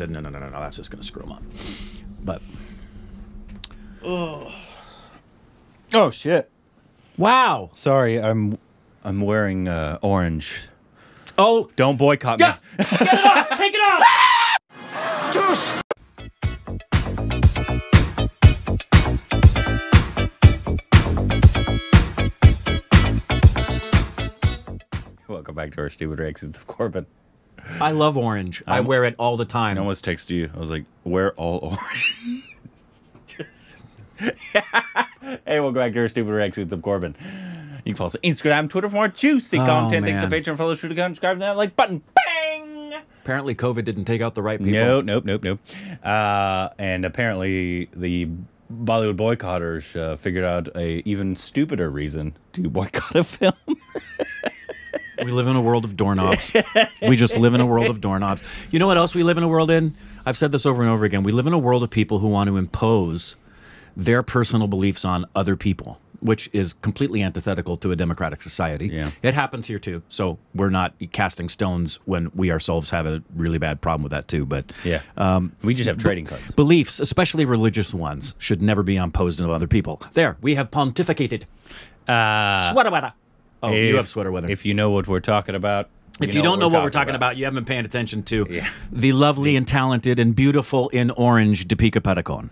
said, no, no, no, no, no, that's just going to screw them up. But Oh shit! wow. Sorry, I'm I'm wearing uh, orange. Oh, Don't boycott me. Get it off. Take it off. Welcome back to our stupid reactions of Korbin. I love orange. I I'm- wear it all the time. I almost texted you. I was like, "We're all orange." hey, welcome back to our stupid reactions of Korbin. You can follow us on Instagram, Twitter for more juicy Oh, content. Thanks to. Patreon. Follow the subscribe to that like button. Bang! Apparently, COVID didn't take out the right people. No, nope, nope, nope. Uh, and apparently, the Bollywood boycotters uh, figured out a even stupider reason to boycott a film. We live in a world of doorknobs. we just live in a world of doorknobs. You know what else we live in a world in? I've said this over and over again. We live in a world of people who want to impose their personal beliefs on other people, which is completely antithetical to a democratic society. Yeah. It happens here too. So we're not casting stones when we ourselves have a really bad problem with that too. But yeah, um, we just have trading cards. beliefs, especially religious ones, should never be imposed on other people. There, we have pontificated. Uh, Sweater Oh, you have sweater weather. If you know what we're talking about, If you, don't know what we're talking about. you haven't been paying attention to Yeah. the lovely and talented and beautiful in orange Deepika Padukone.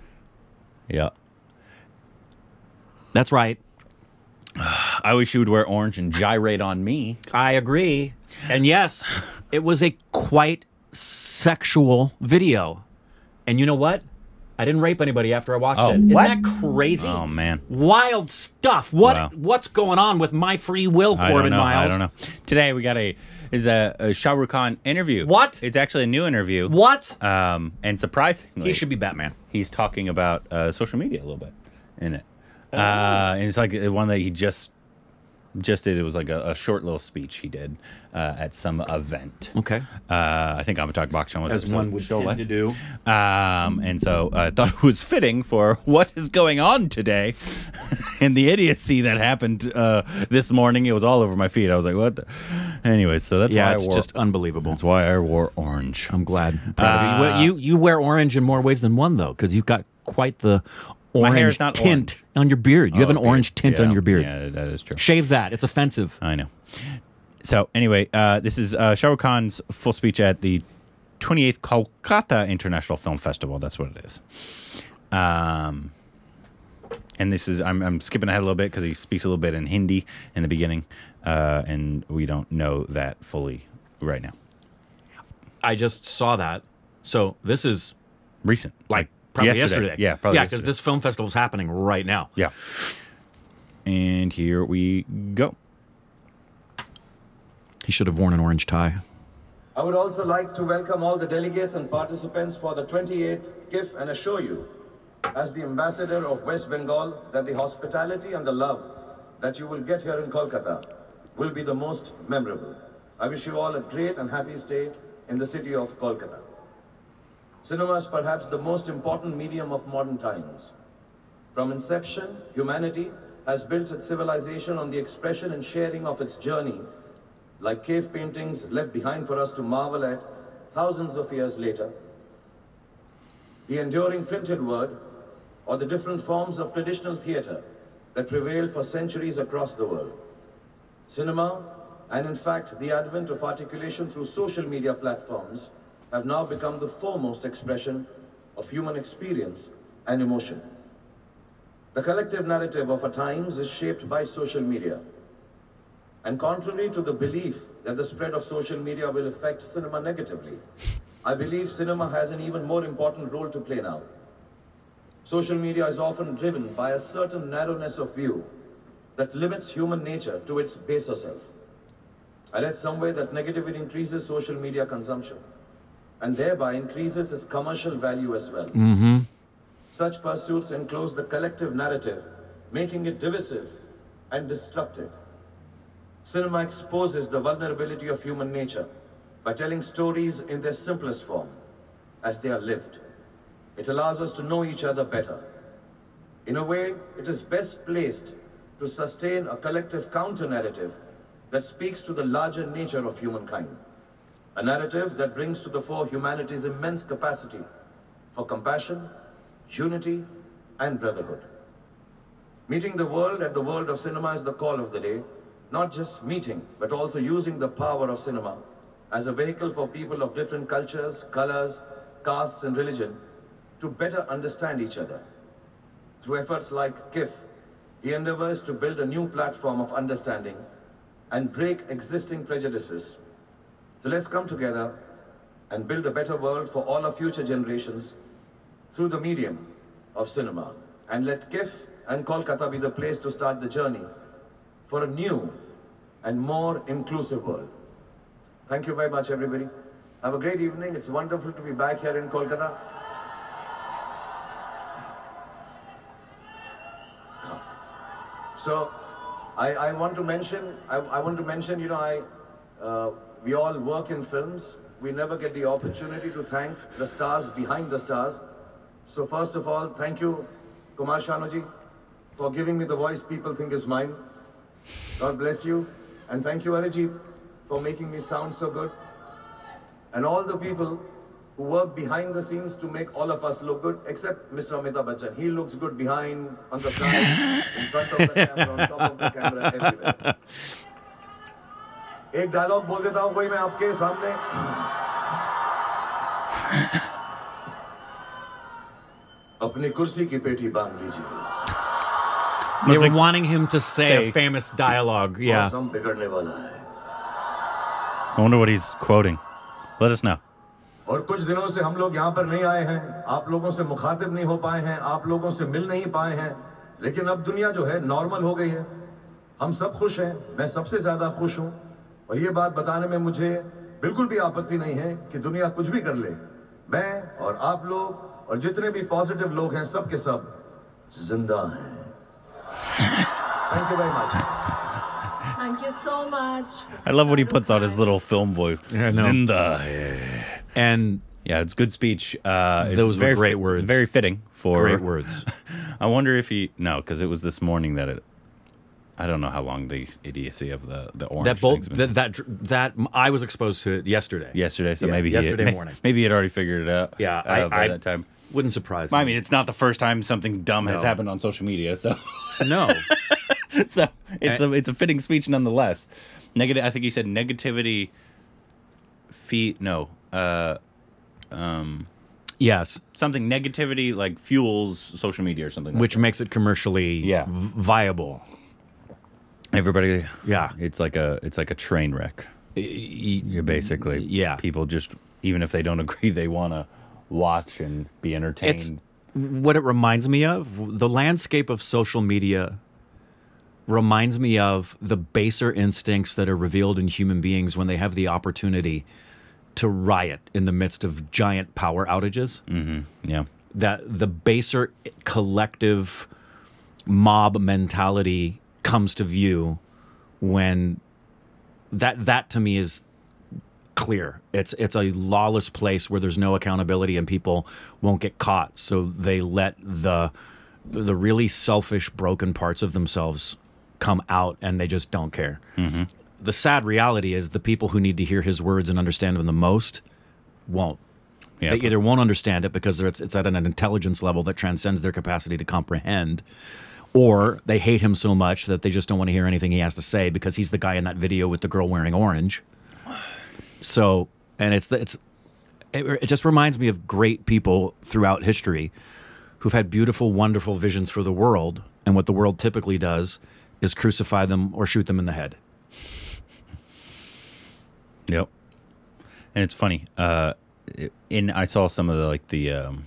yeah. That's right. I wish you would wear orange and gyrate on me. I agree. And yes, it was a quite sexual video. And you know what? I didn't rape anybody after I watched Oh, it. Isn't what? that crazy? Oh man. Wild stuff. What Wow. what's going on with my free will, Korbin. Miles? I don't know. Today we got a is a, a Shah Rukh Khan interview. What? It's actually a new interview. What? Um, and surprisingly, He should be Batman. he's talking about uh, social media a little bit in it. Oh. Uh, and it's like one that he just just did. It was like a, a short little speech he did uh, at some event. Okay. Uh, I think I'm talk box show was As episode- one would show tend what? to do. Um, and so I thought it was fitting for what is going on today and the idiocy that happened uh, this morning. It was all over my feed. I was like, what the? Anyway, so that's why Yeah, I it's wore, just unbelievable. that's why I wore orange. I'm glad. I'm proud of you. you you wear orange in more ways than one though, because you've got quite the My hair orange is not tint orange. on your beard. You have Oh, an beard. orange tint on your beard. Yeah, that is true. Shave that. It's offensive. I know. So anyway, uh, this is uh, Shah Rukh Khan's full speech at the 28th Kolkata International Film Festival. That's what it is. Um, and this is I'm, I'm skipping ahead a little bit because he speaks a little bit in Hindi in the beginning, uh, and we don't know that fully right now. I just saw that. So this is Recent, like probably yesterday. Yeah, probably. Yeah, because this film festival is happening right now. Yeah. And here we go. He should have worn an orange tie. I would also like to welcome all the delegates and participants for the 28th KIFF and assure you, as the ambassador of West Bengal, that the hospitality and the love that you will get here in Kolkata will be the most memorable. I wish you all a great and happy stay in the city of Kolkata. Cinema is perhaps the most important medium of modern times. From inception, humanity has built its civilization on the expression and sharing of its journey, like cave paintings left behind for us to marvel at thousands of years later. The enduring printed word, or the different forms of traditional theatre that prevailed for centuries across the world. Cinema, and in fact the advent of articulation through social media platforms, have now become the foremost expression of human experience and emotion. The collective narrative of our times is shaped by social media. And contrary to the belief that the spread of social media will affect cinema negatively, I believe cinema has an even more important role to play now. Social media is often driven by a certain narrowness of view that limits human nature to its baser self. I read somewhere that negativity increases social media consumption and thereby increases its commercial value as well. Mm-hmm. Such pursuits enclose the collective narrative, making it divisive and destructive. Cinema exposes the vulnerability of human nature by telling stories in their simplest form, as they are lived. It allows us to know each other better. In a way, it is best placed to sustain a collective counter narrative that speaks to the larger nature of humankind. A narrative that brings to the fore humanity's immense capacity for compassion, unity, and brotherhood. Meeting the world at the world of cinema is the call of the day. Not just meeting, but also using the power of cinema as a vehicle for people of different cultures, colors, castes, and religion to better understand each other. Through efforts like KIFF, he endeavors to build a new platform of understanding and break existing prejudices. So let's come together and build a better world for all our future generations through the medium of cinema. And let KIFF and Kolkata be the place to start the journey for a new and more inclusive world. Thank you very much, everybody. Have a great evening. It's wonderful to be back here in Kolkata. So, I, I want to mention, I, I want to mention, you know, I, uh, we all work in films. We never get the opportunity to thank the stars behind the stars. So first of all, thank you, Kumar Sanuji, for giving me the voice people think is mine. God bless you. And thank you, Arijit, for making me sound so good. And all the people who work behind the scenes to make all of us look good, except Mr. Amitabh Bachchan. He looks good behind, on the side, in front of the camera, on top of the camera, everywhere. एक dialogue बोल देता हूँ कोई मैं आपके सामने अपनी कुर्सी की पेटी बाँध लीजिए They were wanting him to say, Say- a famous dialogue. Yeah. मौसम बिगड़ने वाला है I wonder what he's quoting. Let us know. और कुछ दिनों से हम लोग यहाँ पर नहीं आए हैं आप लोगों से मुखातिब नहीं हो पाए हैं आप लोगों से मिल नहीं पाए हैं लेकिन अब दुनिया जो है नॉर्मल हो गई है हम सब खुश हैं मैं सबसे ज़्यादा खुश हूँ और ये बात बताने में मुझे बिल्कुल भी आपत्ति नहीं है कि दुनिया कुछ भी कर ले मैं और आप लोग और जितने भी पॉजिटिव लोग हैं सब के सब जिंदा हैं thank you very much Thank you so much. I love when he puts on his little film voice. Yeah, I know. Zinda hai. And Yeah, it's good speech. Uh, it's Those were very great fi- words. Very fitting for great words. I wonder if he no, because it was this morning that it. I don't know how long the idiocy of the the orange that bolt that, that that I was exposed to it yesterday. yesterday. So Yeah, maybe yesterday he, morning. Maybe he had already figured it out. Yeah, uh, I, by I that time. wouldn't surprise me. I mean, it's not the first time something dumb has happened on social media, so no. so it's a it's a fitting speech nonetheless. Negative. I think he said negativity. Feet. No. Uh, yes, something negativity like fuels social media or something. Like which makes it commercially Yeah. v- viable. Everybody. Yeah. It's like a it's like a train wreck. You're basically Yeah. People just even if they don't agree, they want to watch and be entertained. It's what it reminds me of. The landscape of social media reminds me of the baser instincts that are revealed in human beings when they have the opportunity to riot in the midst of giant power outages. Mm-hmm. yeah. that the baser collective mob mentality comes to view when that that to me is clear. It's it's a lawless place where there's no accountability and people won't get caught. So they let the the really selfish broken parts of themselves come out and they just don't care. Mm-hmm. The sad reality is the people who need to hear his words and understand them the most won't. They either won't understand it because it's, it's at an intelligence level that transcends their capacity to comprehend, or they hate him so much that they just don't want to hear anything he has to say because he's the guy in that video with the girl wearing orange. So, and it's it's it, it just reminds me of great people throughout history who've had beautiful, wonderful visions for the world, and what the world typically does is crucify them or shoot them in the head. Yep. And it's funny. Uh, in I saw some of the like the um,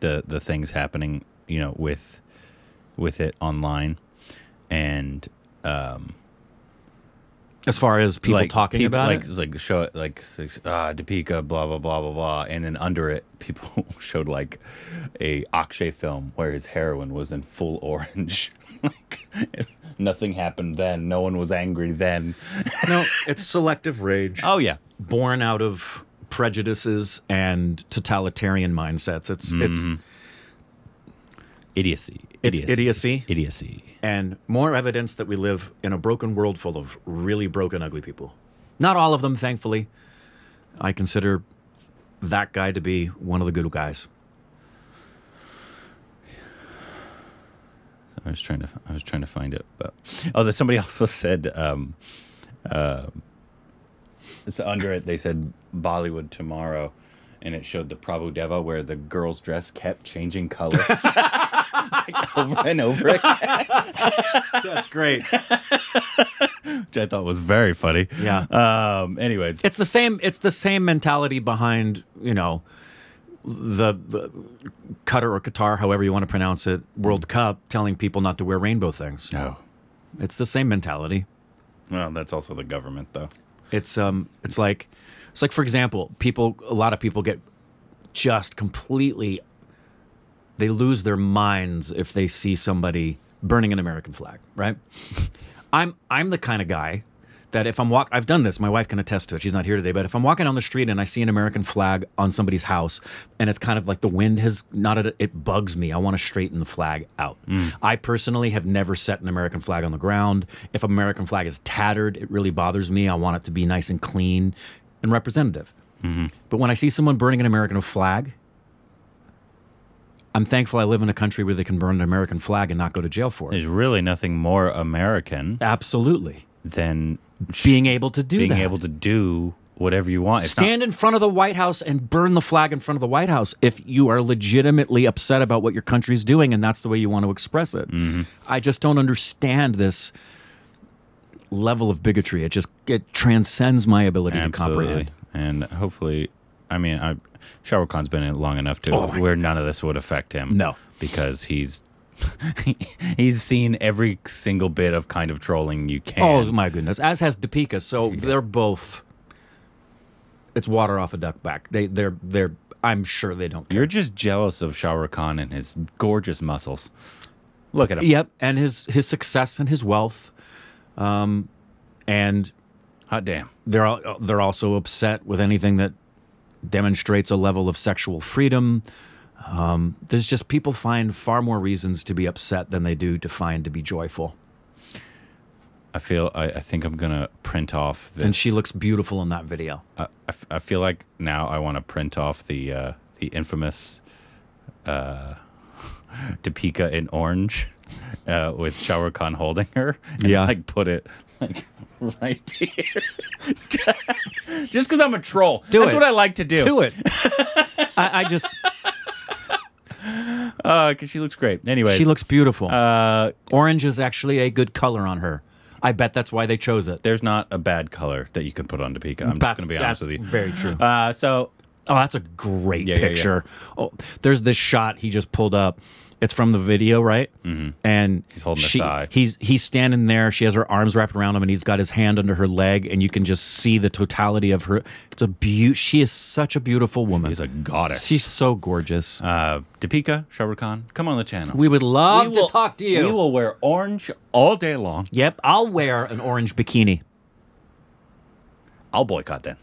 the the things happening, you know, with with it online, and um, As far as people like talking people, about like it, like show it like ah Deepika blah blah blah blah blah, and then under it people showed like a Akshay film where his heroine was in full orange. like nothing happened then. No one was angry then. no, it's selective rage. Oh yeah, born out of prejudices and totalitarian mindsets. It's it's idiocy. It's idiocy Idiocy. and more evidence that we live in a broken world full of really broken, ugly people. Not all of them, thankfully. I consider that guy to be one of the good guys. I was trying to I was trying to find it, but oh, there's somebody also said um, uh, it's under it. They said Bollywood tomorrow, and it showed the Prabhu Deva where the girl's dress kept changing colors like over and over again, That's great. which I thought was very funny. Yeah. Um. Anyways, it's the same it's the same mentality behind you know the, the Qatar or Qatar, however you want to pronounce it, World Cup, telling people not to wear rainbow things. no. It's the same mentality. Well, that's also the government, though. It's um, it's like, it's like for example, people. A lot of people get just completely. They lose their minds if they see somebody burning an American flag. Right? I'm I'm the kind of guy that if I'm walk, I've done this. My wife can attest to it. She's not here today, but if I'm walking down the street and I see an American flag on somebody's house, and it's kind of like the wind has not, it bugs me. I want to straighten the flag out. Mm. I personally have never set an American flag on the ground. If American flag is tattered, it really bothers me. I want it to be nice and clean and representative. Mm-hmm. But when I see someone burning an American flag, I'm thankful I live in a country where they can burn an American flag and not go to jail for it. There's really nothing more American Absolutely. than Being able to do being that. able to do whatever you want. It's not- Stand in front of the White House and burn the flag in front of the White House if you are legitimately upset about what your country's doing and that's the way you want to express it. Mm-hmm. I just don't understand this level of bigotry. It just it transcends my ability to Absolutely. comprehend. And hopefully, I mean, I, Shah Rukh Khan's been in long enough to Oh where none of this would affect him. No. because he's he's seen every single bit of kind of trolling you can. Oh my goodness! As has Deepika, so they're both. It's water off a duck back. They they're they're. I'm sure they don't. Care. You're just jealous of Shah Rukh Khan and his gorgeous muscles. Look at him. Yep, and his his success and his wealth, um, and Hot damn. they're all, they're also upset with anything that demonstrates a level of sexual freedom. Um, there's just people find far more reasons to be upset than they do to find to be joyful. I feel. I, I think I'm gonna print off this. And she looks beautiful in that video. I, I f- I feel like now I want to print off the uh, the infamous uh, Deepika in orange uh, with Shah Rukh Khan holding her. And, Yeah. like put it like right here. Just because I'm a troll. Do That's it. what I like to do. Do it. I, I just Because she looks great. Anyway, she looks beautiful. Uh, Orange is actually a good color on her. I bet that's why they chose it. there's not a bad color that you can put on Deepika. I'm just going to be honest with you. very true. Uh, so Oh, that's a great Yeah, yeah, yeah. picture. Oh, there's this shot he just pulled up. It's from the video, right? Mm-hmm. And He's holding her she, thigh. He's he's standing there. She has her arms wrapped around him, and he's got his hand under her leg, and you can just see the totality of her. It's a beaut. She is such a beautiful woman. She's a goddess. She's so gorgeous. uh, Deepika, Shah Rukh Khan, come on the channel. we would love We to will- talk to you. We will wear orange all day long. Yep, I'll wear an orange bikini. I'll boycott then.